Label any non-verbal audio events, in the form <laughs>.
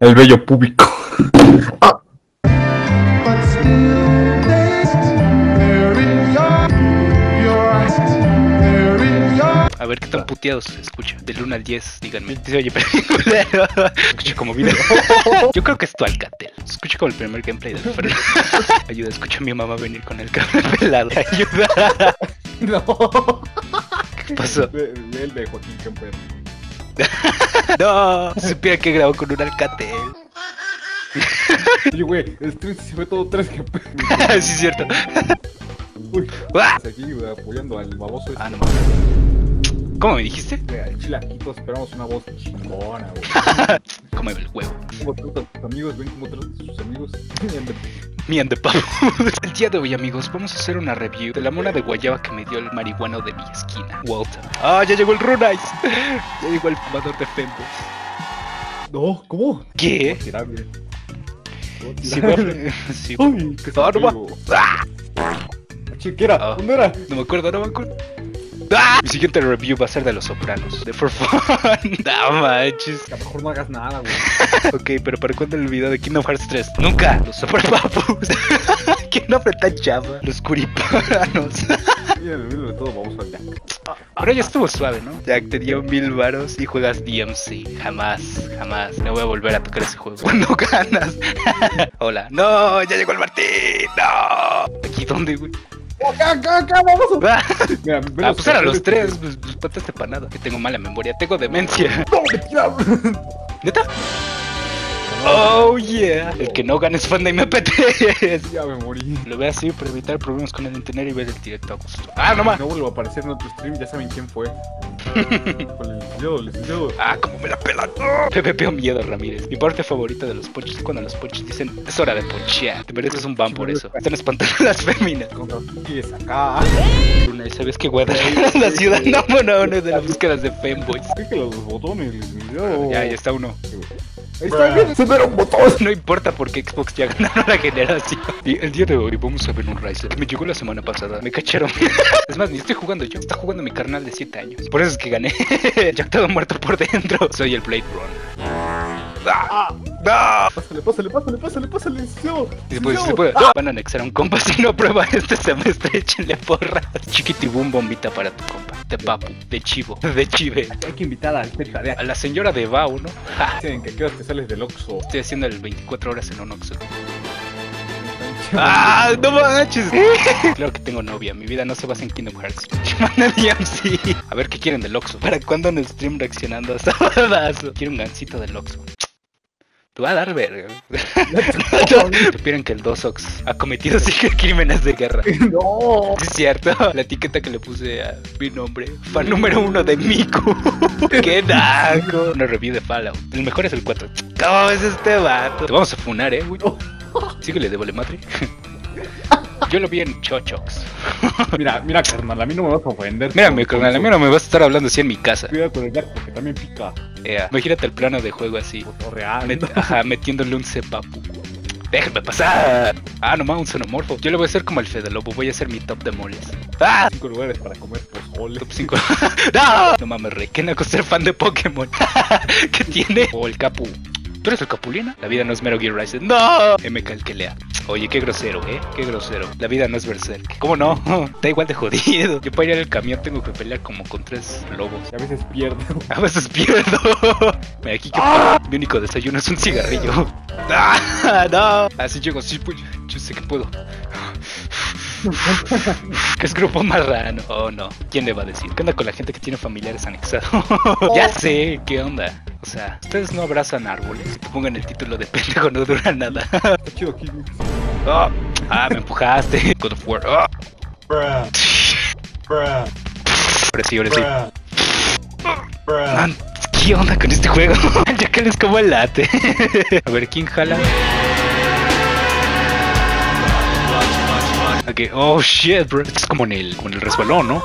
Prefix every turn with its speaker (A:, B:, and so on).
A: El vello público.
B: your. <laughs>
C: A ver qué tan puteados se escucha. Del 1 al 10, díganme. Se oye. <laughs> Escucha como video. <laughs> Yo creo que es tu Alcatel. Se escucha como el primer gameplay del Fer. Ayuda, escucho a mi mamá venir con el cable pelado. Ayuda.
A: No.
C: ¿Qué pasó?
A: El de Joaquín Kemper. <laughs>
C: No. Supiera que grabó con un Alcatel.
A: Oye, güey, el stream se fue todo 3 GP. <laughs>
C: sí, es cierto.
A: Uy,
C: ¡Ah!
A: aquí güey, apoyando al baboso.
C: Ah, no mames. ¿Cómo me dijiste?
A: Al chilaquito esperamos una voz chingona, güey. <laughs>
C: Come el huevo.
A: ¿Cómo tratan a tus amigos? ¿Ven cómo tratan a sus amigos?
C: Mi de pavo. El día de hoy, amigos, vamos a hacer una review de la mona de guayaba que me dio el marihuano de mi esquina, Walter. ¡Ah, ya llegó el Runais! Ya llegó el fumador de Femboys.
A: No, ¿cómo?
C: ¿Qué? <laughs> Sí.
A: Uy, qué
C: Ah. ¡Ah!
A: Chiquera,
C: Ah.
A: ¿dónde era?
C: No me acuerdo, no me acuerdo. ¡Ah! Mi siguiente review va a ser de Los Sopranos, de For Fun. <laughs> No manches.
A: A lo mejor no hagas nada, güey. <laughs>
C: Ok, pero ¿para cuándo el video de Kingdom Hearts 3? ¡Nunca! Los Super Papus. <laughs> ¿Qué nombre tan chava? Los Curipanos.
A: Mira, el video de todo, vamos allá.
C: Ahora ya estuvo suave, ¿no? Jack te dio mil varos y juegas DMC. Jamás, jamás. No voy a volver a tocar ese juego. Cuando ganas. Hola. No, ya llegó el Martín. No. ¿Aquí dónde, güey?
A: Acá, acá, acá, vamos <laughs>
C: Ah,
A: Mira, ve
C: ah, pues eran los tres. Pues, pues pataste para nada. Que tengo mala memoria. Tengo demencia. <laughs> ¿Neta? Oh, yeah. El que no gana es fan de MP3. <laughs>
A: Ya me morí.
C: Lo veo así para evitar problemas con el internet y ver el directo a gusto. Ah, no más.
A: No vuelvo a aparecer en otro stream, ya saben quién fue. <laughs> El licenciado.
C: Ah, como me la pelan. Pepe o miedo, Ramírez. Mi parte favorita de los ponchos es cuando los ponchos dicen es hora de ponchear. Te mereces un ban por eso. Están espantando a las féminas.
A: Contra es acá.
C: Luna, ¿y sabes que Guadalajara la ciudad número uno de las búsquedas de femboys?
A: Fíjate los botones.
C: Ya, ya está uno.
A: Ahí está bien, un botón. <laughs>
C: No importa porque Xbox ya ganaron la generación. Y el día de hoy vamos a ver un Riser. Me llegó la semana pasada. Me cacharon. <laughs> Es más, ni estoy jugando yo. Está jugando mi carnal de 7 años. Por eso es que gané. <laughs> ya todo muerto por dentro. Soy el Blade Runner. ¡Ah! ¡Ah!
A: Pásale, pásale, pásale, pásale, pásale, licenciado.
C: Si se puede, si se puede. No, Van a anexar a un compa <laughs> si no prueba este semestre. <laughs> Échenle porras. Chiquitibum bombita para tu compa. De papu, de chivo, <laughs> de chive.
A: Hay que invitar de
C: A la señora de Bau, ¿no? Ja,
A: Dicen que quedas te sales del Oxxo.
C: Estoy haciendo el 24 horas en un Oxxo. ¡Ah! ¡No manches! Claro que tengo novia, mi vida no se basa en Kingdom Hearts. DMC. A ver qué quieren del Oxxo. ¿Para cuándo en stream reaccionando a Sabadazo? Quiero un gancito del Oxxo. Te va a dar verga. <laughs> Supieron que el 2ox ha cometido <laughs> cinco crímenes de guerra. <laughs>
A: No.
C: Es cierto, la etiqueta que le puse a mi nombre, fan número uno de Miku. ¡Qué naco! Una review de Fallout. El mejor es el 4. ¿Cómo es este vato? Te vamos a funar, eh, güey. Síguele de Volematri. Yo lo vi en Chochox. <laughs>
A: Mira, mira, carnal, a mí no me vas a ofender.
C: Mira, mi carnal, a mí no me vas a estar hablando así en mi casa.
A: Cuidado con el Jack porque también pica.
C: Ea, Imagínate el plano de juego así. Met- <laughs> ajá, metiéndole un cepapu. Déjame pasar. Ah, nomás un xenomorfo. Yo le voy a hacer como el Fede Lobo. Voy a hacer mi top de moles. ¡Ah!
A: Cinco lugares para comer pozole.
C: Top 5. <laughs> ¡No! No mames, re. ¿Qué naco ser fan de Pokémon? ¿Qué tiene? O el Capu. ¿Tú eres el Capulina? La vida no es Metal Gear Rising. ¡No! MK el que lea. Oye, qué grosero, ¿eh? Qué grosero. La vida no es Berserk. ¿Cómo no? <laughs> Da igual de jodido. Yo para ir al camión tengo que pelear como con tres lobos.
A: A veces pierdo. <laughs>
C: A veces pierdo. <laughs> Mira, aquí que mi único desayuno es un cigarrillo. ¡Ah! ¡No! Así llego, sí, pues, yo sé que puedo. ¿Qué es grupo marrano? Oh no, ¿quién le va a decir? ¿Qué onda con la gente que tiene familiares anexados? ya sé, ¿qué onda? O sea, ustedes no abrazan árboles. Si te pongan el título de pendejo no dura nada. Oh, ah, me empujaste. God of War. Oh. Ahora sí, ahora sí. ¿qué onda con este juego? <laughs> ya que les como el late. <laughs> A ver, ¿quién jala? Ok, oh shit, bro. Es como en el, como en el resbalón, ¿no?